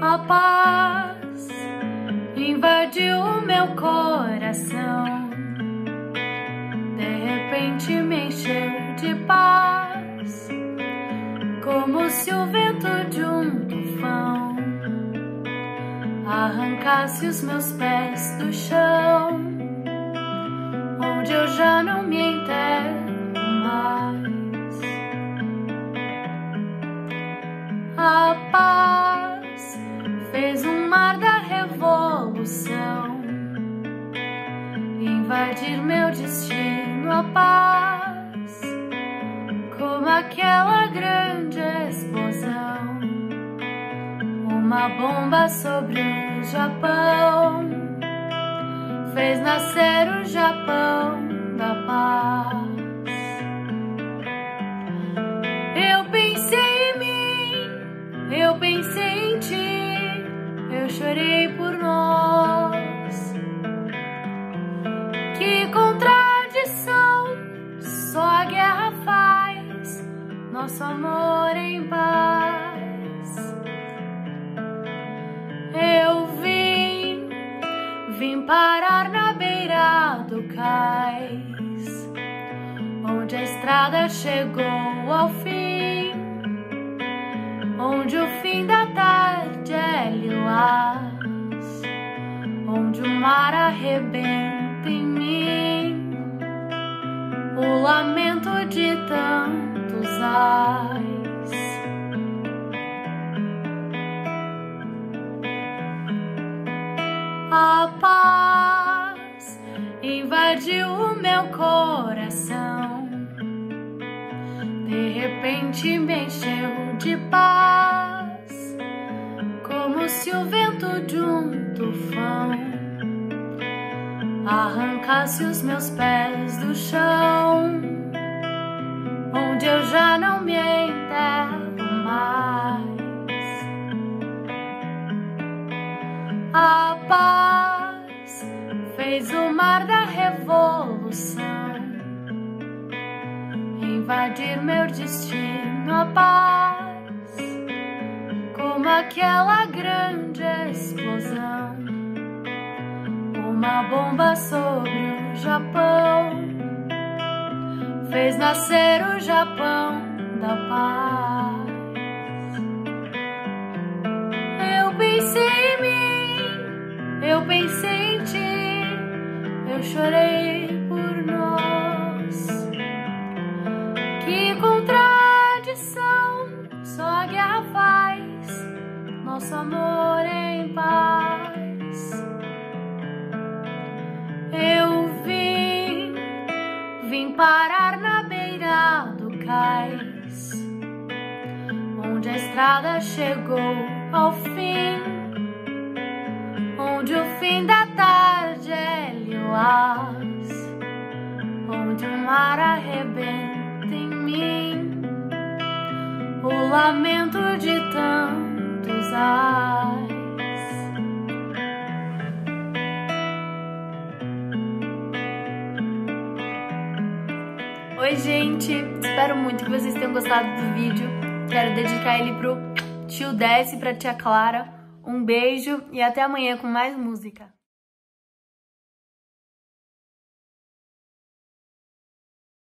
A paz invadiu meu coração. De repente me encheu de paz, como se o vento de um tufão arrancasse os meus pés do chão, invadir meu destino a paz como aquela grande explosão uma bomba sobre o Japão fez nascer o Japão da paz eu pensei em mim eu pensei em ti eu chorei por nós. Nosso amor em paz. Eu vim, vim parar na beira do cais, onde a estrada chegou ao fim, onde o fim da tarde é lilás, onde o mar arrebenta em mim, A paz invadiu o meu coração, de repente me encheu de paz como se o vento de um tufão arrancasse os meus pés do chão, onde eu já me enterro mais. A paz fez o mar da revolução invadir meu destino. A paz como aquela grande explosão, uma bomba sobre o Japão fez nascer o Japão da paz. Eu pensei em mim, eu pensei em ti, eu chorei por nós. Que contradição, só a guerra faz nosso amor em paz. Eu vim, vim parar na beira do cais, onde a estrada chegou ao fim, onde o fim da tarde é lilás, onde o mar arrebenta em mim, o lamento de tanto Oi, gente! Espero muito que vocês tenham gostado do vídeo. Quero dedicar ele pro tio Desce, pra tia Clara. Um beijo e até amanhã com mais música.